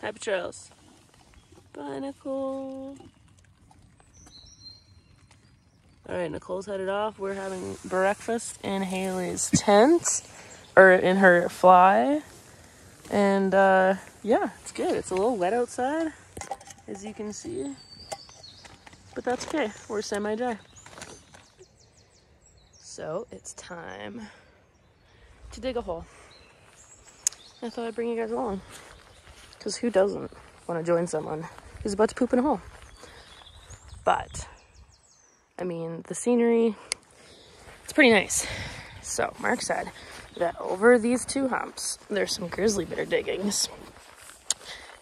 Happy trails. Bye, Nicole. All right, Nicole's headed off. We're having breakfast in Haley's tent, or in her fly. And uh, yeah, it's good. It's a little wet outside, as you can see. But that's okay. We're semi-dry. So it's time to dig a hole. I thought I'd bring you guys along. Because who doesn't want to join someone who's about to poop in a hole? But, I mean, the scenery, it's pretty nice. So, Mark said that over these two humps, there's some grizzly bear diggings.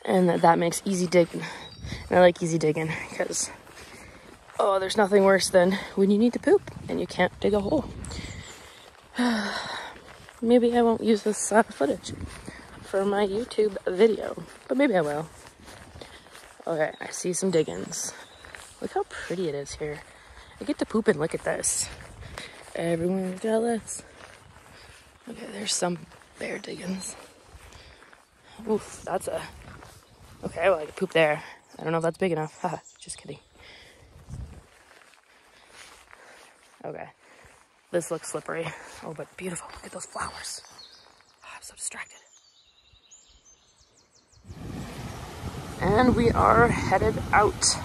And that, that makes easy digging. And I like easy digging because, oh, there's nothing worse than when you need to poop and you can't dig a hole. Maybe I won't use this uh, footage for my YouTube video, but maybe I will. Okay, I see some diggings. Look how pretty it is here. I get to poop and look at this. Everyone's jealous. Okay, there's some bear diggings. Oof, that's a... Okay, well, I can poop there. I don't know if that's big enough. Haha, just kidding. Okay. This looks slippery. Oh, but beautiful. Look at those flowers. Oh, I'm so distracted. And we are headed out.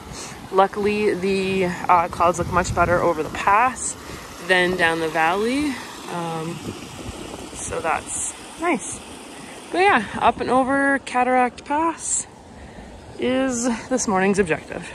Luckily, the uh, clouds look much better over the pass than down the valley. Um, so that's nice. But yeah, up and over Cataract Pass is this morning's objective.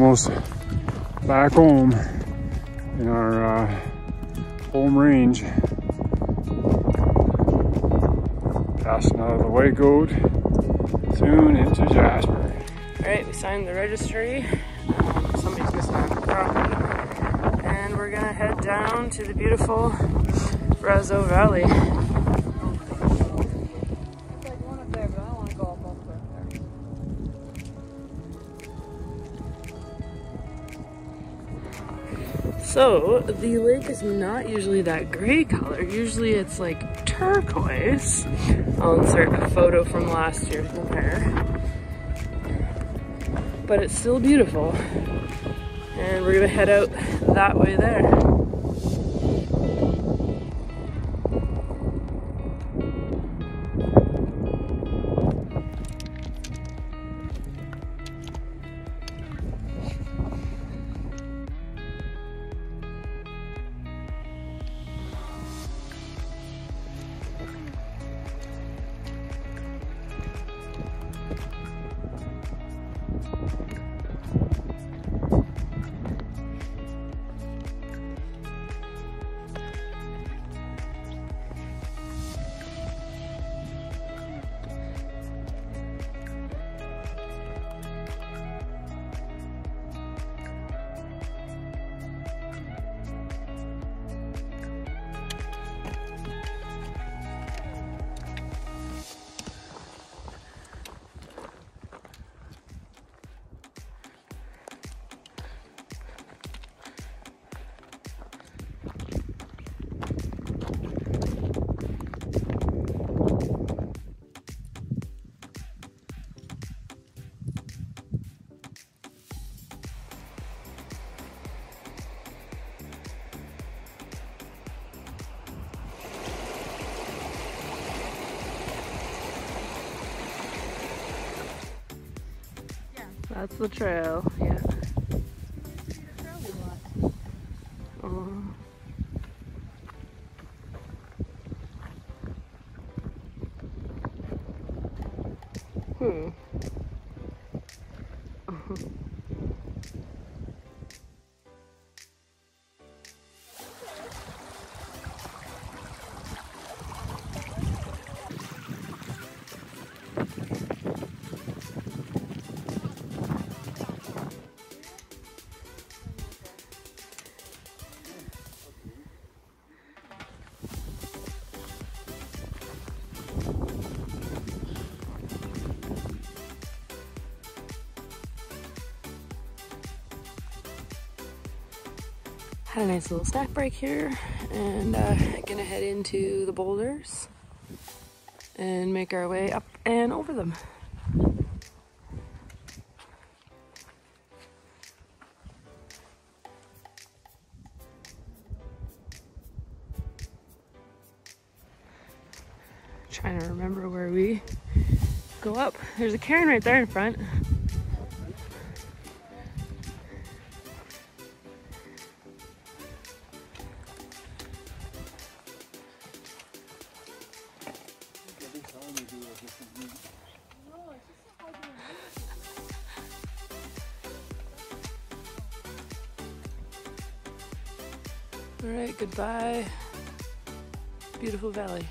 Almost back home in our uh, home range. Passing out of the White Goat, soon into Jasper. All right, we signed the registry. Um, somebody's out the property. And we're gonna head down to the beautiful Brazeau Valley. So, the lake is not usually that gray color. Usually it's like turquoise. I'll insert a photo from last year to compare. But it's still beautiful. And we're gonna head out that way there. That's the trail, yeah. Had a nice little snack break here and uh, gonna head into the boulders and make our way up and over them. Trying to remember where we go up. There's a cairn right there in front. All right, goodbye. Beautiful valley.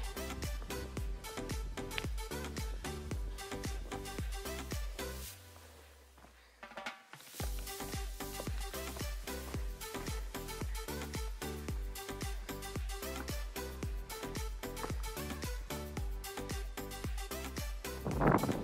We are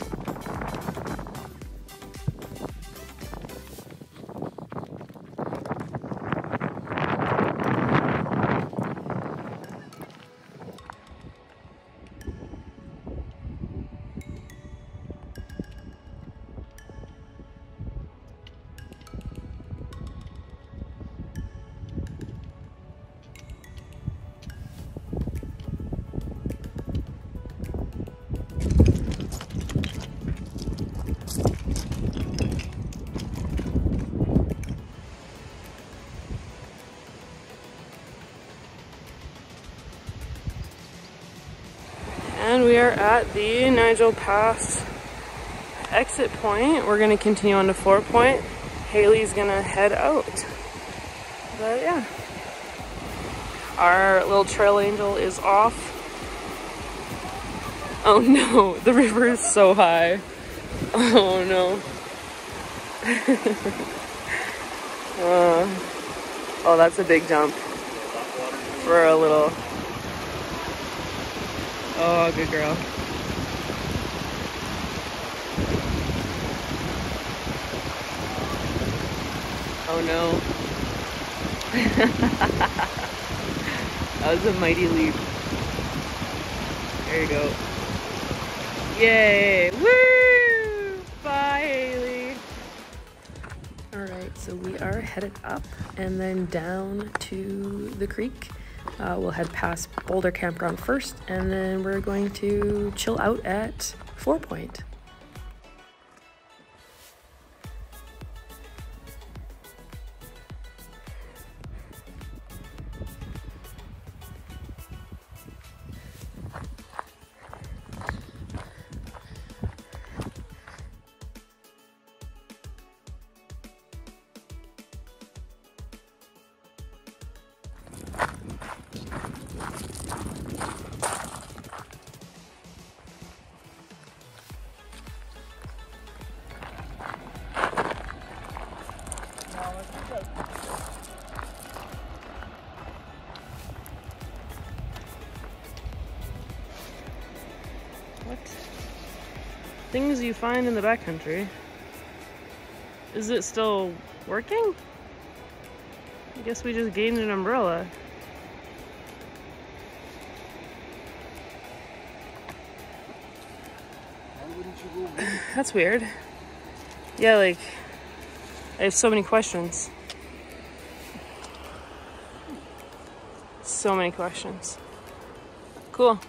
at the Nigel Pass exit point. We're gonna continue on to Four Point. Haley's gonna head out. But yeah. Our little trail angel is off. Oh no, the river is so high. Oh no. uh, oh, that's a big jump for a little Oh, good girl. Oh no. that was a mighty leap. There you go. Yay! Woo! Bye, Haley. Alright, so we are headed up and then down to the creek. Uh, we'll head past Boulder Campground first, and then we're going to chill out at Four Point. What? Things you find in the backcountry. Is it still working? I guess we just gained an umbrella. That's weird. Yeah, like, I have so many questions. So many questions. Cool.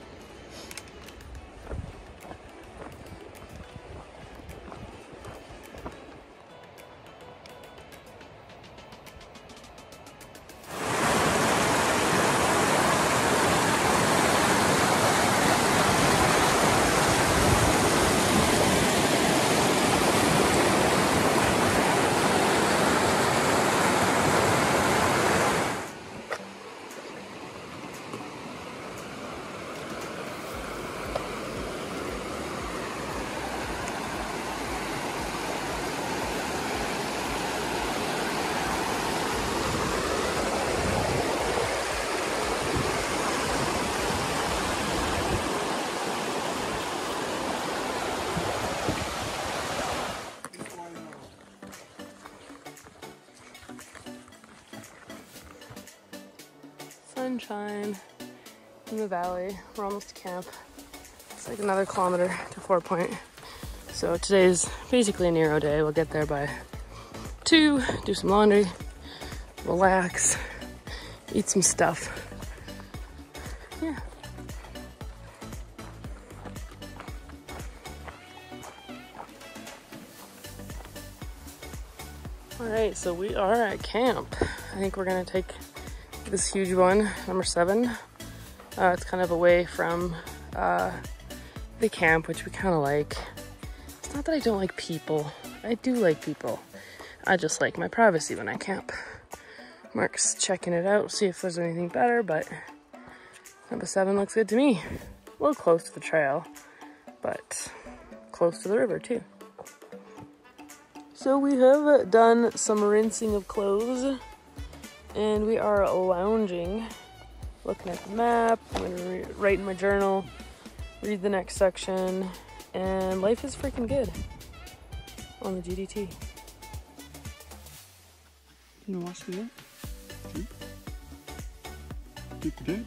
Sunshine in the valley. We're almost to camp. It's like another kilometer to Four Point. So today's basically a Nero day. We'll get there by two, do some laundry, relax, eat some stuff. Yeah. All right, so we are at camp. I think we're gonna take this huge one, number seven. Uh, it's kind of away from uh, the camp, which we kind of like. It's not that I don't like people. I do like people. I just like my privacy when I camp. Mark's checking it out, see if there's anything better, but number seven looks good to me. A little close to the trail, but close to the river too. So we have done some rinsing of clothes and we are lounging, looking at the map. I'm gonna write in my journal, read the next section, and life is freaking good on the GDT. You wash me up? Good.